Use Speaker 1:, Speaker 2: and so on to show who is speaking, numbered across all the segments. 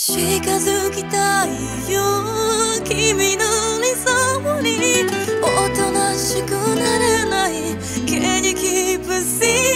Speaker 1: 近づきたいよ君の理想におとなしくなれない Can you keep a secret?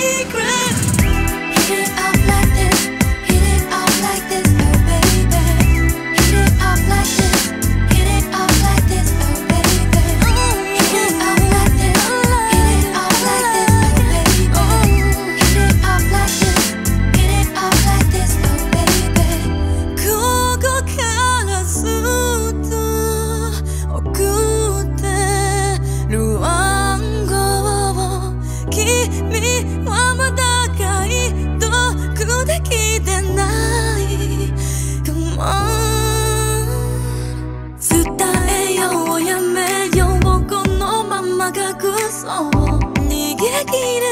Speaker 1: Eat